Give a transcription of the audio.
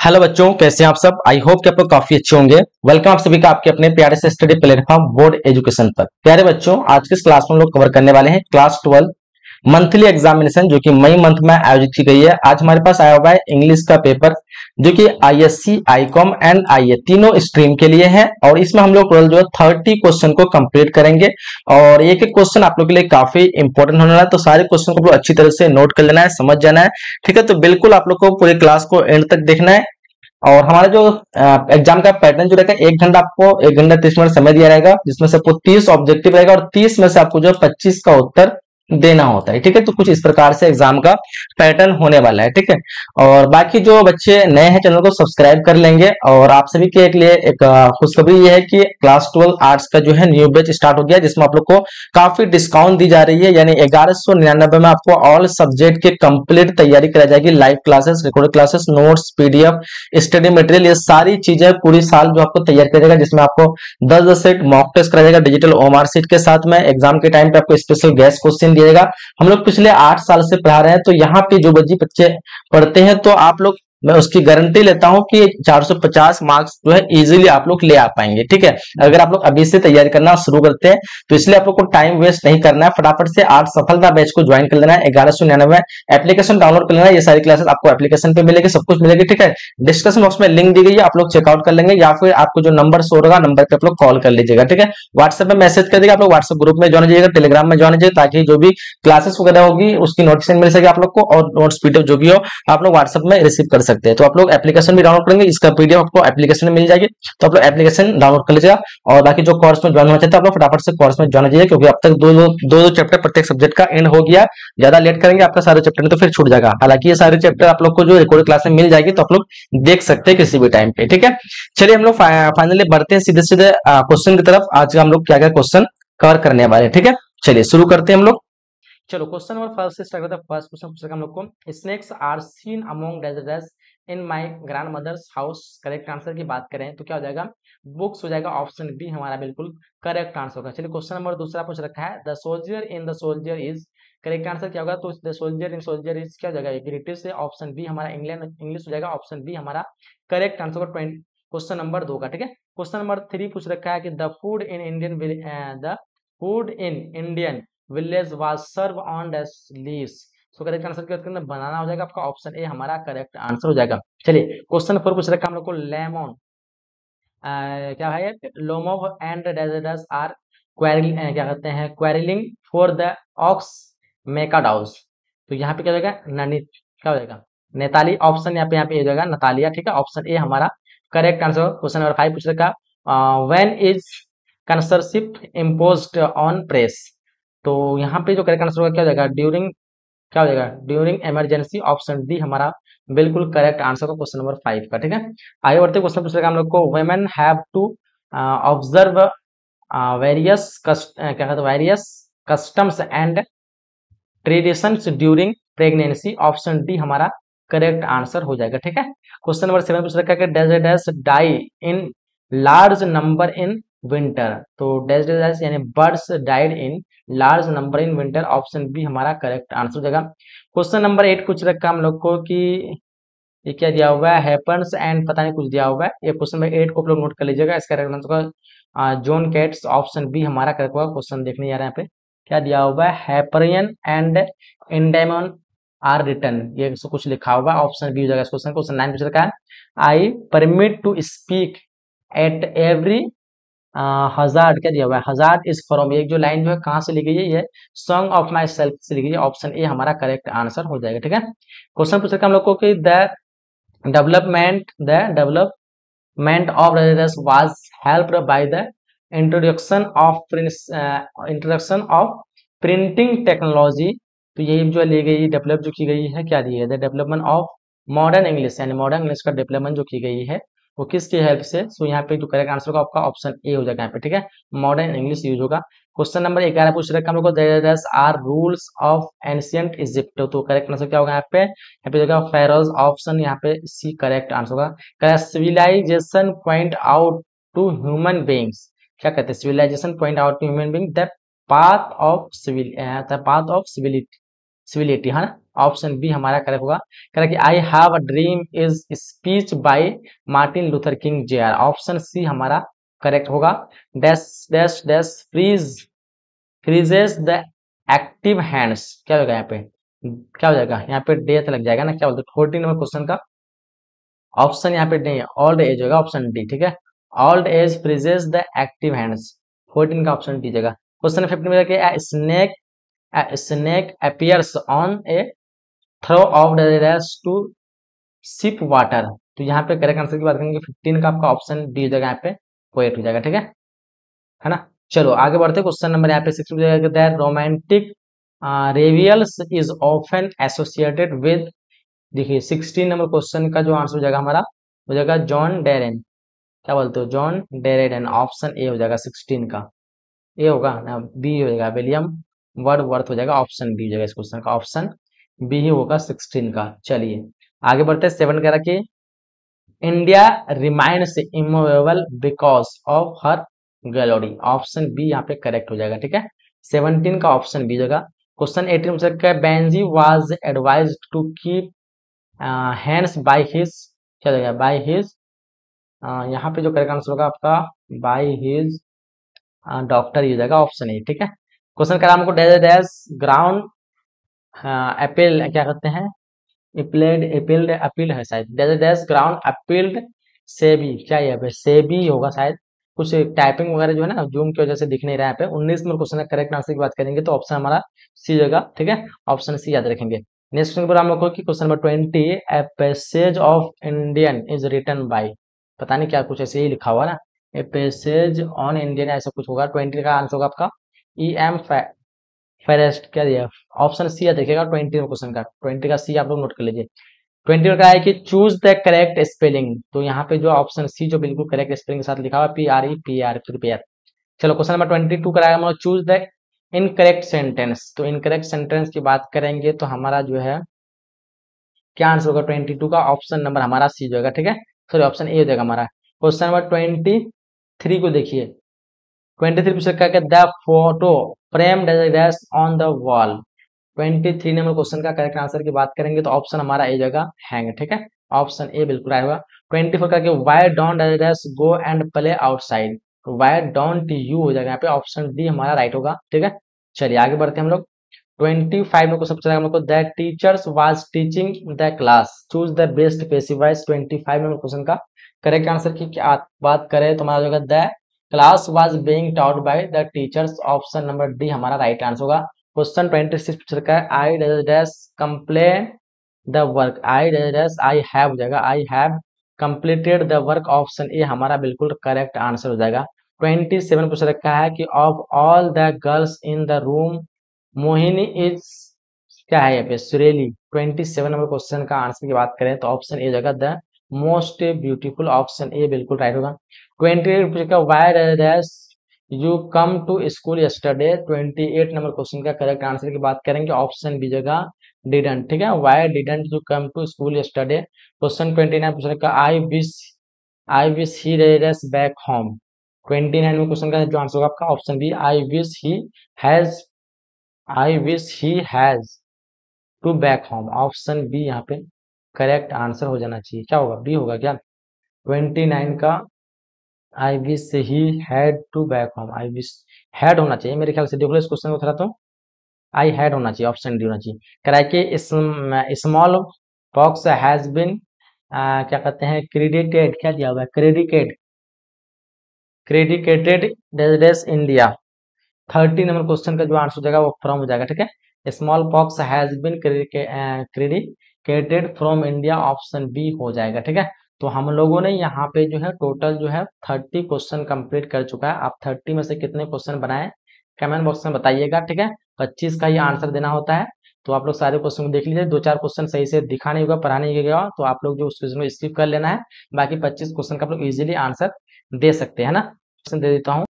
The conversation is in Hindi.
हेलो बच्चों, कैसे हैं आप सब? आई होप कि आप लोग काफ़ी अच्छे होंगे। वेलकम आप सभी का आपके अपने प्यारे से स्टडी प्लेटफॉर्म बोर्ड एजुकेशन पर। प्यारे बच्चों, आज के इस क्लास में लोग कवर करने वाले हैं क्लास ट्वेल्व मंथली एग्जामिनेशन जो कि मई मंथ में आयोजित की गई है। आज हमारे पास आया हुआ है इंग्लिश का पेपर जो कि आईएससी आईकॉम एंड आईए तीनों स्ट्रीम के लिए है। और इसमें हम लोग टोटल जो है थर्टी क्वेश्चन को कंप्लीट करेंगे। और एक एक क्वेश्चन आप लोग के लिए काफ़ी इंपॉर्टेंट होने वाला है। तो सारे क्वेश्चन को अच्छी तरह से नोट कर लेना है, समझ जाना है। ठीक है तो बिल्कुल आप लोग को पूरी क्लास को एंड तक देखना है। और हमारा जो एग्ज़ाम का पैटर्न जो रहेगा, एक घंटा आपको, एक घंटा तीस मिनट समय दिया रहेगा, जिसमें से आपको तीस ऑब्जेक्टिव रहेगा और तीस में से आपको जो पच्चीस का उत्तर देना होता है, ठीक है? तो कुछ इस प्रकार से एग्ज़ाम का पैटर्न होने वाला है, ठीक है? और बाकी जो बच्चे नए हैं, चैनल को सब्सक्राइब कर लेंगे। और आप सभी के लिए एक खुशखबरी ये है कि क्लास ट्वेल्व आर्ट्स का जो है न्यू बैच स्टार्ट हो गया, जिसमें आप लोग को काफ़ी डिस्काउंट दी जा रही है। यानी ग्यारह में आपको ऑल सब्जेक्ट की कंप्लीट तैयारी कराई जाएगी। Live classes recorded classes notes PDF study material ये सारी चीज़ें पूरी साल जो आपको तैयार किया जाएगा, जिसमें आपको दस दस सेट मॉक टेस्ट कराया जाएगा डिजिटल ओमार सीट के साथ में। एग्ज़ाम के टाइम पे आपको स्पेशल गैस क्वेश्चन दिएगा हम लोग पिछले आठ साल से पढ़ा रहे हैं तो यहाँ पे जो बच्चे पढ़ते हैं तो आप लोग मैं उसकी गारंटी लेता हूँ कि 450 मार्क्स जो है इजीली आप लोग ले आ पाएँगे, ठीक है? अगर आप लोग अभी से तैयारी करना शुरू करते हैं तो इसलिए आप लोग को टाइम वेस्ट नहीं करना है। फटाफट से आठ सफलता बैच को ज्वाइन कर लेना है, ग्यारह सौ निन्यानवे एप्लीकेशन डाउनलोड कर लेना है। ये सारी क्लासेस आपको एप्लीकेशन पे मिलेगी, सब कुछ मिलेगी, ठीक है? डिस्क्रिप्शन बॉक्स में लिंक दी गई है, आप लोग चेकआउट कर लेंगे, या फिर आपको जो नंबर शो होगा नंबर पे आप लोग कॉल कर लीजिएगा, ठीक है? व्हाट्सएप में मैसेज कर देगा आप लोग व्हाट्सएप ग्रुप में ज्वाइन कीजिएगा टेलीग्राम में ज्वाइन कीजिए ताकि जो भी क्लासेस वगैरह होगी, उसकी नोटिफिकेशन मिल सके आप लोग को, और नोट्स पीडीएफ जो भी हो, आप लोग व्हाट्सएप में रिसीव कर सकते हैं। तो आप लोग एप्लीकेशन भी डाउनलोड करेंगे, इसका पीडीएफ आपको एप्लीकेशन में मिल जाएगी। तो आप लोग एप्लीकेशन डाउनलोड कर लीजिएगा और बाकी जो कोर्स में ज्वाइन होना चाहते हैं आप लोग फटाफट से कोर्स में ज्वाइन कीजिए क्योंकि अब तक दो दो चैप्टर प्रत्येक सब्जेक्ट का एंड हो गया। ज़्यादा लेट करेंगे, आपका सारे चैप्टर में तो फिर छूट जाएगा। हालाँकि ये सारे चैप्टर आप लोग को जो रिकॉर्ड क्लास में मिल जाएगी तो आप लोग देख सकते हैं किसी भी टाइम पे, ठीक है? चलिए हम लोग फाइनली बढ़ते हैं सीधे सीधे क्वेश्चन की तरफ़। आज हम लोग क्या क्या क्वेश्चन कवर करने वाले ठीक है? चलिए शुरू करते हैं हम लोग। चलो क्वेश्चन नंबर फ़र्स्ट से स्टार्ट करते हैं। फ़र्स्ट क्वेश्चन पूछेगा हम लोग को। Snakes are seen among deserts in my grandmother's house correct answer की बात करें तो क्या हो जाएगा? बुक्स हो जाएगा, ऑप्शन बी हमारा बिल्कुल करेक्ट आंसर होगा। चलिए क्वेश्चन नंबर दूसरा पूछ रखा है। The soldier in the soldier is correct answer क्या होगा? तो the soldier in soldier is क्या हो जाएगा? ब्रिटिश से ऑप्शन बी हमारा इंग्लैंड, इंग्लिश हो जाएगा, ऑप्शन बी हमारा करेक्ट आंसर होगा। क्वेश्चन नंबर दो का, ठीक है? क्वेश्चन नंबर थ्री पूछ रखा है कि the food in Indian the food in Indian village was serve on the leaves so correct answer क्या करना बनाना हो जाएगा आपका ऑप्शन ए हमारा करेक्ट आंसर हो जाएगा। चलिए क्वेश्चन फोर पूछ रखा हम लोग को लेमन क्या है Lomov and deserts are quarrel क्या कहते हैं? क्वेरिलिंग फॉर द ऑक्स मेकाडाउस तो यहाँ पे क्या हो जाएगा? ननी क्या हो जाएगा? नेताली ऑप्शन यहाँ पे यहाँ पे हो जाएगा नतालिया ठीक है? ऑप्शन ए हमारा correct answer question number five पूछ रखा when is censorship impose on press तो यहाँ पे जो करेक्ट आंसर होगा, क्या हो जाएगा? ड्यूरिंग क्या हो जाएगा? ड्यूरिंग इमरजेंसी ऑप्शन डी हमारा बिल्कुल करेक्ट आंसर का क्वेश्चन नंबर फाइव का, ठीक है? आगे बढ़ते क्वेश्चन पूछ हम लोग को women have to observe various क्या कहते various customs and traditions during pregnancy option D हमारा करेक्ट आंसर हो जाएगा, ठीक है? क्वेश्चन नंबर सेवन पूछ रखा है days dash die in large number in winter तो डेज़ डैश यानी birds died in large number in winter option B हमारा करेक्ट आंसर हो जाएगा क्वेश्चन नंबर एट कुछ रखा हम लोग को कि ये क्या दिया हुआ है? हैपन्स एंड पता नहीं कुछ दिया हुआ है। ये क्वेश्चन नंबर एट को आप लोग नोट कर लीजिएगा। इसका correct answer zone cats option B हमारा करेक्ट होगा। क्वेश्चन देखने जा रहे हैं यहाँ पे। क्या दिया हुआ है? Hyperion and Endymion are return ये कुछ लिखा हुआ ऑप्शन बी हो जाएगा क्वेश्चन क्वेश्चन नाइन पूछ रखा है। I permit to speak at every hazard क्या दिया हुआ है? हज़ार इज़ फ्रॉम एक जो लाइन जो है, कहाँ से ली गई है? ये सॉन्ग ऑफ़ माई सेल्फ से ली गई है। ऑप्शन ए हमारा करेक्ट आंसर हो जाएगा, ठीक है? क्वेश्चन पूछ रहे हम लोग को कि the development the development of residence was helped by the introduction of introduction of printing technology तो यही जो ली गई डेवलप जो की गई है, क्या दी है? The development of modern English यानी मॉडर्न इंग्लिश का डेवलपमेंट जो की गई है वो किसकी हेल्प से? सो यहाँ पे जो करेक्ट आंसर होगा आपका ऑप्शन ए हो जाएगा यहाँ पे, ठीक है? मॉडर्न इंग्लिश यूज़ होगा। क्वेश्चन नंबर ग्यारह पूछ रहे हम लोग are rules of ancient Egypt तो करेक्ट आंसर क्या होगा यहाँ पे? यहाँ पे होगा फेरोज ऑप्शन यहाँ पे सी करेक्ट आंसर होगा। Civilisation point out to human beings क्या कहते हैं? Civilisation point out to human being the path of civil path of civility civility है ऑप्शन बी हमारा करेक्ट होगा। Correct I have a dream is speech by Martin Luther King J R option C हमारा करेक्ट होगा। Dash dash dash freeze freezes the active hands क्या होगा यहाँ पे? क्या हो जाएगा? यहाँ पे डेथ लग जाएगा ना? क्या बोलते फोर्टीन नंबर क्वेश्चन का। ऑप्शन यहाँ पे नहीं है। ओल्ड एज होगा ऑप्शन डी ठीक है? Old age freezes the active hands fourteen का ऑप्शन डी दीजिएगा। क्वेश्चन फिफ्टीन में snake snake appears on a throw of dice to sip water तो यहाँ पे करेक्ट आंसर की बात करेंगे फिफ्टीन का आपका ऑप्शन डी हो जाएगा यहाँ पे पोएट हो जाएगा, ठीक है? है ना? चलो, आगे बढ़ते क्वेश्चन नंबर यहाँ पे six romantic revivals is often associated with देखिए सिक्सटीन नंबर क्वेश्चन का जो आंसर हो जाएगा हमारा, हो जाएगा जॉन डेरेन क्या बोलते हो? जॉन डेरेडन ऑप्शन ए हो जाएगा सिक्सटीन का. ए होगा, ना बी हो जाएगा विलियम वर्ड वर्थ हो जाएगा ऑप्शन बी हो जाएगा इस क्वेश्चन का ऑप्शन बी ही होगा सिक्सटीन का। चलिए, आगे बढ़ते हैं, सेवन कह रहा India reminds immovable because of her glory option B यहाँ पे करेक्ट हो जाएगा, ठीक है? सेवनटीन का ऑप्शन बी जगह। क्वेश्चन एटीन में Benji was advise to keep hands by his क्या जाएगा बाय हिज यहाँ पे जो करेक्ट आंसर होगा आपका बाय हिज डॉक्टर ये जाएगा ऑप्शन ए ठीक है? क्वेश्चन करा हमको डैश ग्राउंड अपील क्या कहते हैं? अपील्ड अपील्ड अपील है शायद। डैश ग्राउंड अपील्ड से भी क्या ये से भी होगा शायद। कुछ टाइपिंग वगैरह जो है ना जूम की वजह से दिख नहीं रहा है पे। उन्नीस नंबर क्वेश्चन करेक्ट आंसर की बात करेंगे तो ऑप्शन हमारा सी जगह ठीक है? ऑप्शन सी याद रखेंगे। नेक्स्ट क्वेश्चन पर हम लोग की question number twenty a passage of Indian is written by पता नहीं क्या कुछ ऐसे ही लिखा हुआ ना। ए पैसेज ऑन इंडियन ऐसा कुछ होगा। ट्वेंटी का आंसर होगा आपका। ई एम फेरेस्ट क्या दिया? ऑप्शन सी या देखिएगा ट्वेंटी क्वेश्चन का। ट्वेंटी का सी आप लोग नोट कर लीजिए। ट्वेंटी में है कि चूज़ द करेक्ट स्पेलिंग तो यहाँ पे जो ऑप्शन सी जो बिल्कुल करेक्ट स्पेलिंग के साथ लिखा हुआ P R E P R prepare चलो क्वेश्चन नंबर ट्वेंटी टू कराएगा मतलब चूज़ द इनकरेक्ट सेंटेंस तो इनकरेक्ट सेंटेंस की बात करेंगे तो हमारा जो है, क्या आंसर होगा? ट्वेंटी टू का ऑप्शन नंबर हमारा सी जो ठीक है? सॉरी ऑप्शन ए हो जाएगा हमारा। क्वेश्चन नंबर ट्वेंटी थ्री को देखिए। ट्वेंटी थ्री पूछ है the photo frame dash on the wall twenty three number question का करेक्ट आंसर की बात करेंगे तो ऑप्शन हमारा ए जगह हैंग ठीक है? ऑप्शन ए बिल्कुल आएगा ट्वेंटी फोर का why don't dash go and play outside why don't you हो जाएगा यहाँ पे ऑप्शन डी हमारा राइट होगा, ठीक है? चलिए आगे बढ़ते हैं हम लोग। ट्वेंटी फाइव में पूछा हम लोग को the teachers was teaching the class choose the best passivise twenty five number question का करेक्ट आंसर की क्या बात करें तो हमारा होगा the class was being taught by the teachers option number D हमारा राइट आंसर होगा. क्वेश्चन ट्वेंटी सिक्स पूछ रखा है. I dash complain the work I dash I have जाएगा. I have completed the work option A हमारा बिल्कुल करेक्ट आंसर हो जाएगा. ट्वेंटी सेवन पूछ रखा है कि of all the girls in the room Mohini is क्या है यहाँ पे? सुरेली ट्वेंटी सेवन नंबर क्वेश्चन का आंसर की बात करें तो ऑप्शन ए जगह the most beautiful option A बिल्कुल राइट होगा. Twenty eight why dash you come to school yesterday twenty eight number question का करेक्ट आंसर की बात करेंगे ऑप्शन बी जगह डिडेंट ठीक है? Why didn't you come to school yesterday question twenty nine question का I wish I wish he race back home twenty nine में क्वेश्चन का जो आंसर होगा आपका option B I wish he has I wish he has to back home option B यहाँ पे करेक्ट आंसर हो जाना चाहिए. क्या होगा? बी होगा क्या? ट्वेंटी नाइन का I wish he had to back home I wish had होना चाहिए। मेरे ख्याल से देख लो इस क्वेश्चन को थोड़ा तो आई हैड होना चाहिए ऑप्शन डी होना चाहिए। कराए कि स्मॉल पॉक्स हैज़ बिन क्या कहते हैं क्रेडिटेड क्या दिया हुआ है? Eradicate eradicated days India thirty number question का जो आंसर हो जाएगा वो फ्रॉम हो जाएगा, ठीक है? Small pox has been eradicated from India option B हो जाएगा, ठीक है? तो हम लोगों ने यहाँ पे जो है टोटल जो है थर्टी क्वेश्चन कंप्लीट कर चुका है। आप थर्टी में से कितने क्वेश्चन बनाए? कमेंट बॉक्स में बताइएगा, ठीक है? पच्चीस का ही आंसर देना होता है। तो आप लोग सारे क्वेश्चन देख लीजिए। दो चार क्वेश्चन सही से दिखा नहीं होगा, पढ़ा नहीं गया तो आप लोग जो उस को स्किप कर लेना है। बाकी पच्चीस क्वेश्चन का आप लोग इजिली आंसर दे सकते हैं ना? क्वेश्चन दे देता हूँ।